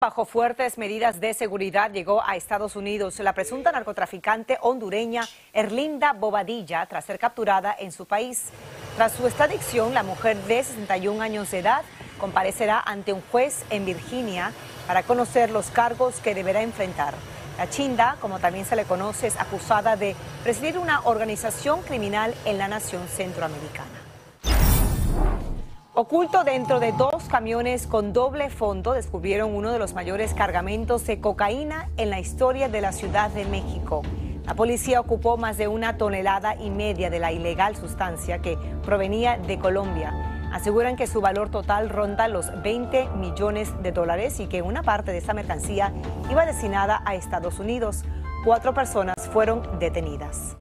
Bajo fuertes medidas de seguridad llegó a Estados Unidos la presunta narcotraficante hondureña Erlinda Bobadilla tras ser capturada en su país. Tras su extradición, la mujer de 61 años de edad comparecerá ante un juez en Virginia para conocer los cargos que deberá enfrentar. La Chinda, como también se le conoce, es acusada de presidir una organización criminal en la nación centroamericana. Oculto dentro de dos camiones con doble fondo, descubrieron uno de los mayores cargamentos de cocaína en la historia de la Ciudad de México. La policía ocupó más de una tonelada y media de la ilegal sustancia que provenía de Colombia. Aseguran que su valor total ronda los 20 millones de dólares y que una parte de esta mercancía iba destinada a Estados Unidos. Cuatro personas fueron detenidas.